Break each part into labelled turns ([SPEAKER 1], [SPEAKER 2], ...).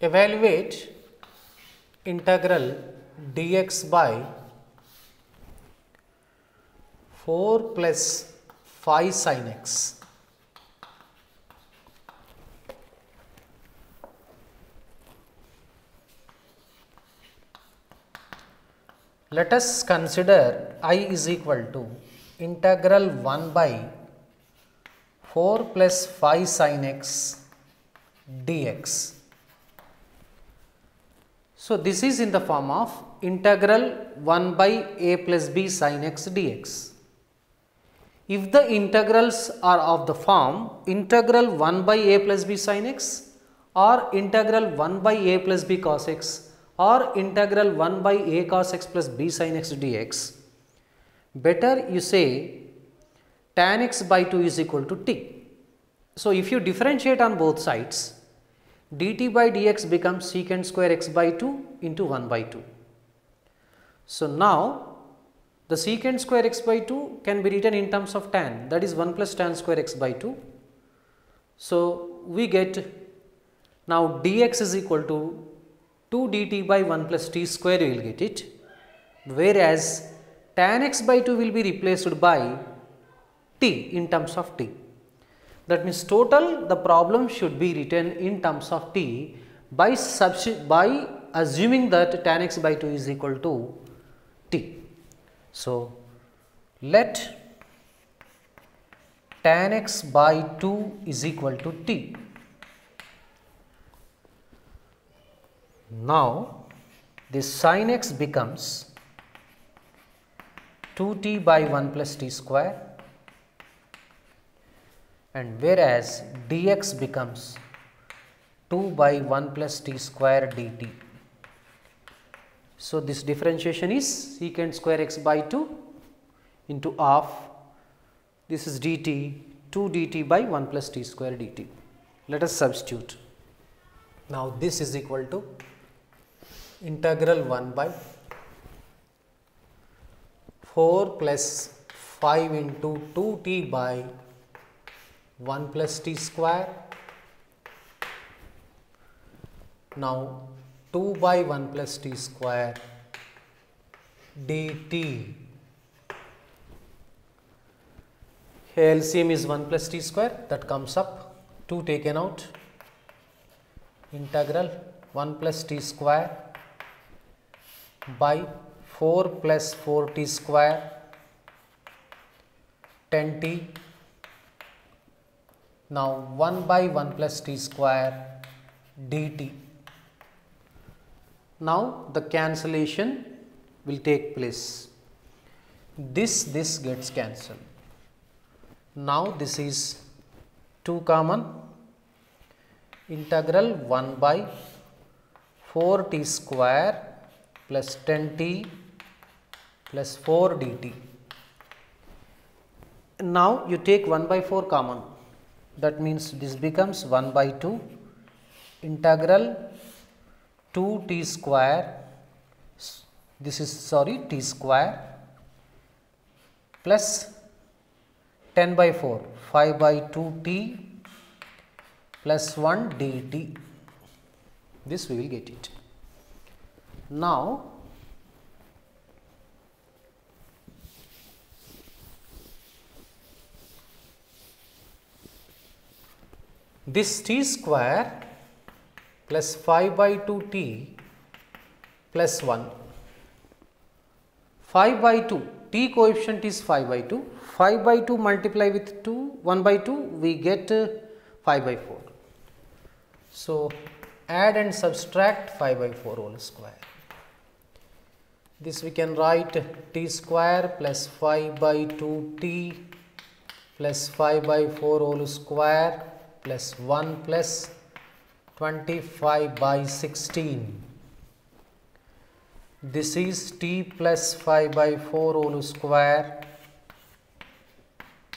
[SPEAKER 1] evaluate integral dx by 4 plus 5 sin x. Let us consider i is equal to integral 1 by 4 plus 5 sin x dx. So, this is in the form of integral 1 by a plus b sin x dx. If the integrals are of the form integral 1 by a plus b sin x or integral 1 by a plus b cos x or integral 1 by a cos x plus b sin x dx, better you say tan x by 2 is equal to t. So, if you differentiate on both sides dt by dx becomes secant square x by 2 into 1 by 2. So, now the secant square x by 2 can be written in terms of tan that is 1 plus tan square x by 2. So, we get now dx is equal to 2 dt by 1 plus t square you will get it whereas tan x by 2 will be replaced by t in terms of t. That means total the problem should be written in terms of t by by assuming that tan x by 2 is equal to t. So, let tan x by 2 is equal to t. Now, this sin x becomes 2t by 1 plus t square and whereas dx becomes 2 by 1 plus t square dt. So, this differentiation is secant square x by 2 into half this is dt 2 dt by 1 plus t square dt. Let us substitute. Now, this is equal to integral 1 by 4 plus 5 into 2 t by 1 plus t square. Now, 2 by 1 plus t square dt. Here LCM is 1 plus t square that comes up 2 taken out integral 1 plus t square by 4 plus 4 t square 10 t. Now 1 by 1 plus t square dt. Now the cancellation will take place. This this gets cancelled. Now this is 2 common integral 1 by 4 t square plus 10 t plus 4 dt. Now you take 1 by 4 common that means this becomes 1 by 2 integral 2 t square this is sorry t square plus 10 by 4 5 by 2 t plus 1 dt this we will get it. Now, this t square plus 5 by 2 t plus 1 5 by 2 t coefficient is 5 by 2 5 by 2 multiply with 2 1 by 2 we get uh, 5 by 4. So, add and subtract 5 by 4 whole square. This we can write t square plus 5 by 2 t plus 5 by 4 whole square plus 1 plus 25 by 16. This is t plus 5 by 4 whole square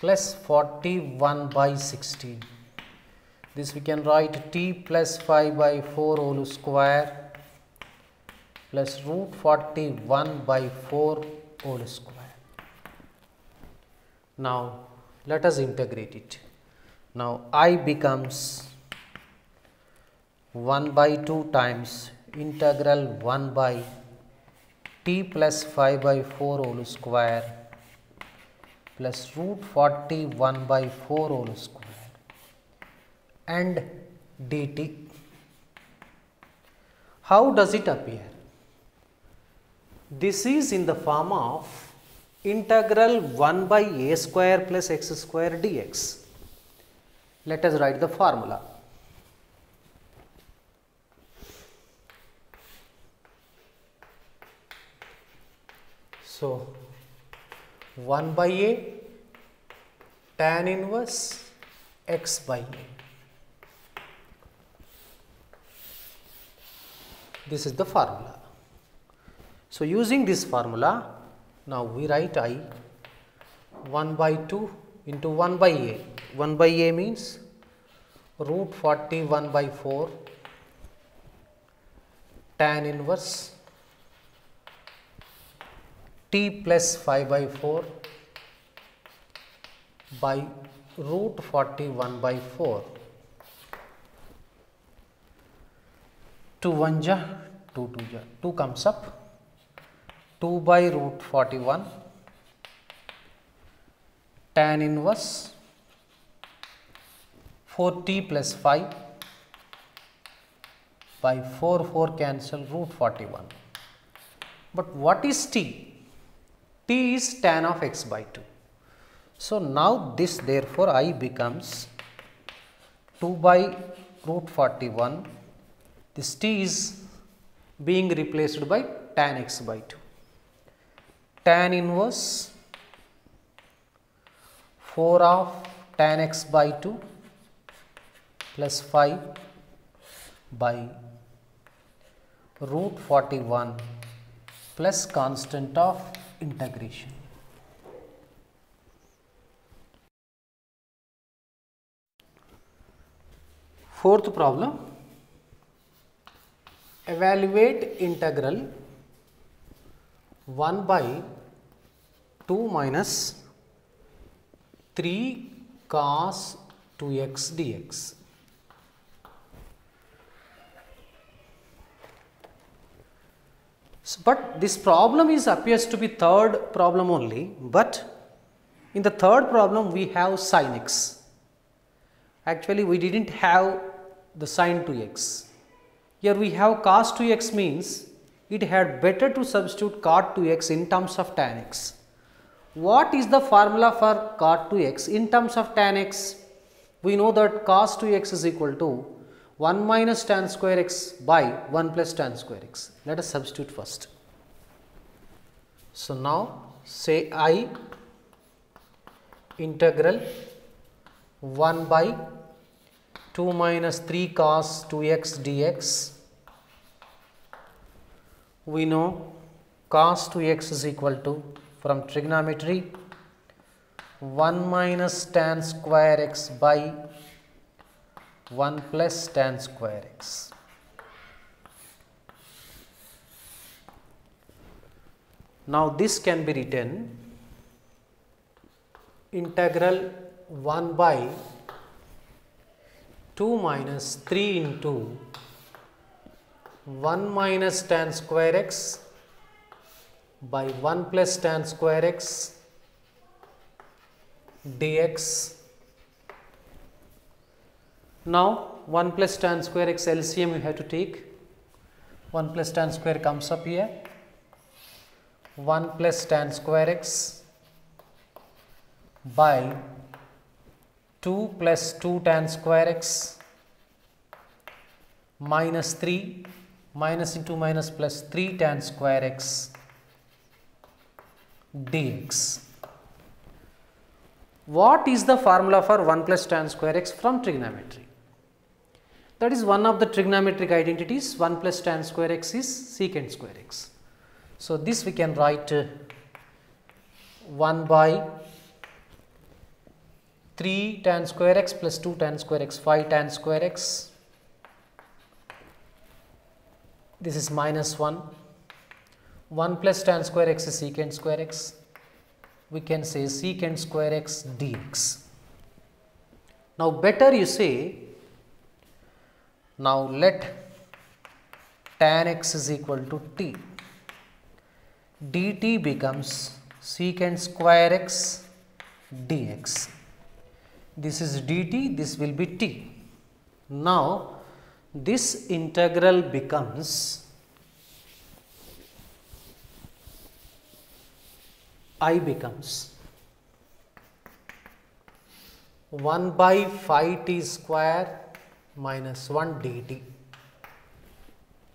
[SPEAKER 1] plus 41 by 16. This we can write t plus 5 by 4 whole square plus root 41 by 4 whole square. Now, let us integrate it. Now, i becomes 1 by 2 times integral 1 by t plus 5 by 4 whole square plus root 41 by 4 whole square and dt. How does it appear? This is in the form of integral 1 by a square plus x square dx. Let us write the formula. So, 1 by a tan inverse x by a. This is the formula. So, using this formula, now we write i 1 by 2 into 1 by a. 1 by a means? Root 41 by 4 tan inverse. T plus 5 by 4 by root 41 by 4 2 1 ja 2 2 ja. 2 comes up. 2 by root 41 tan inverse 4t plus 5 by 4 4 cancel root 41 but what is t? T is tan of x by 2 so now this therefore i becomes 2 by root 41 this t is being replaced by tan x by 2 tan inverse 4 of tan x by 2 plus 5 by root 41 plus constant of integration. Fourth problem evaluate integral 1 by 2 minus 3 cos 2x dx. So, but this problem is appears to be third problem only, but in the third problem we have sin x. Actually, we did not have the sin 2x. Here we have cos 2x means it had better to substitute cot 2x in terms of tan x. What is the formula for cot 2x in terms of tan x? We know that cos 2x is equal to 1 minus tan square x by 1 plus tan square x. Let us substitute first. So, now say I integral 1 by 2 minus 3 cos 2x dx. We know cos 2x is equal to from trigonometry 1 minus tan square x by 1 plus tan square x. Now, this can be written integral 1 by 2 minus 3 into 1 minus tan square x by 1 plus tan square x dx. Now, 1 plus tan square x LCM you have to take 1 plus tan square comes up here 1 plus tan square x by 2 plus 2 tan square x minus 3 minus into minus plus 3 tan square x dx. What is the formula for 1 plus tan square x from trigonometry? That is one of the trigonometric identities 1 plus tan square x is secant square x. So, this we can write uh, 1 by 3 tan square x plus 2 tan square x 5 tan square x this is minus 1 1 plus tan square x is secant square x we can say secant square x dx. Now, better you say now let tan x is equal to t. dt becomes secant square x dx. This is dt this will be t. Now this integral becomes i becomes 1 by phi t square minus 1 dt.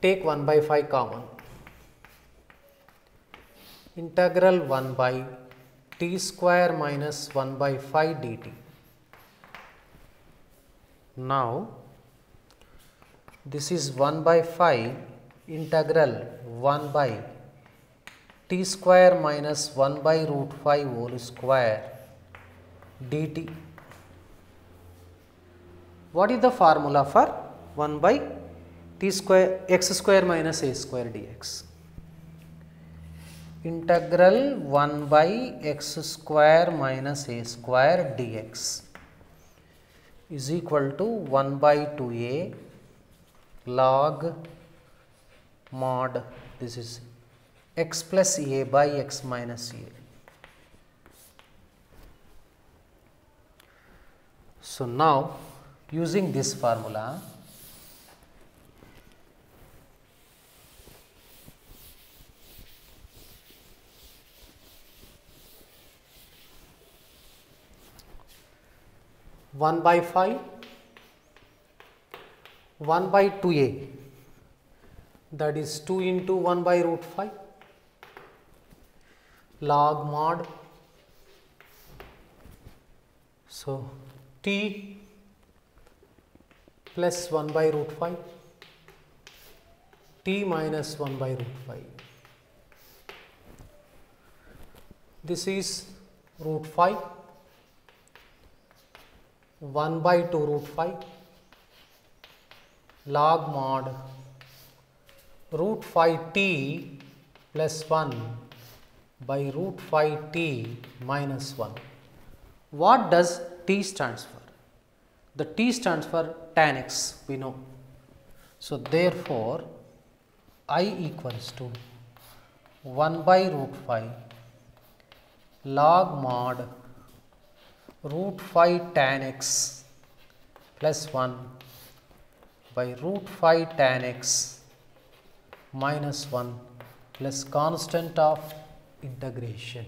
[SPEAKER 1] Take 1 by 5 common. Integral 1 by t square minus 1 by 5 dt. Now, this is 1 by 5 integral 1 by t square minus 1 by root 5 whole square dt. What is the formula for 1 by t square x square minus a square dx? Integral 1 by x square minus a square dx is equal to 1 by 2a log mod this is x plus a by x minus a. So, now using this formula one by phi one by two a that is two into one by root phi log mod. So t plus 1 by root 5 t minus 1 by root 5 this is root 5 1 by 2 root 5 log mod root 5 t plus 1 by root 5 t minus 1. What does t stands for? The t stands for tan x we know. So, therefore, i equals to 1 by root 5 log mod root 5 tan x plus 1 by root 5 tan x minus 1 plus constant of integration.